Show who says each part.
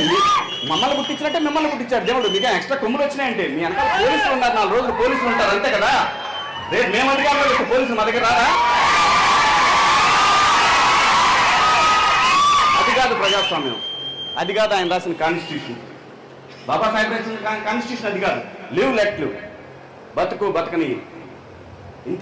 Speaker 1: మీ- మమ్మల్ని పుట్టించినట్టే మిమ్మల్ని పుట్టించాడు దేవుడు మీకు ఎక్స్ట్రా కొమ్ములు వచ్చినాయంటే మీ అంతా పోలీసులు ఉన్నారు నాలుగు రోజులు పోలీసులు ఉంటారు అంతే కదా? రేపు మేము అధికారంలో పోలీసులు మా దగ్గర రారా? అది కాదు ప్రజాస్వామ్యం. అది కాదు ఆయన రాసిన కాన్స్టిట్యూషన్ బాబాసాహెబ్ రాసిన కాన్స్టిట్యూషన్ అది కాదు. లివ్ లెట్ లివ్ బతుకు బతకని